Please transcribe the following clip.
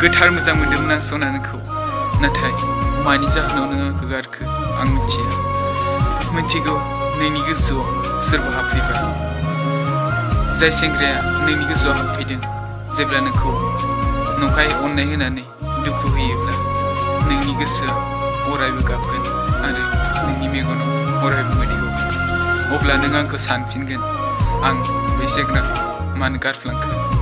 गोथार मोजां मोनदोंमोन आं सना नोंखौ नाथाय मानि जाहोनाव नों आंखौ गारखो आं मिथिया। मिथिगौ नोंनि गोसोआव सोरबा हाबफैबाय। जाय सेंग्राया नोंनि गोसोआव हाबफैदों, जेब्ला नोंखौ नंखाय अननाय होनानै दुखु होयोब्ला, नोंनि गोसोआ अरायबो गाबगोन आरो नोंनि मेगनाव अरायबो मोदै अब्ला नों आंखौ सानफिनगोन। आं बै सेंग्राखौ मानो गारफ्लांखो।